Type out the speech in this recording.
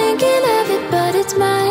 thinking of it, but it's mine.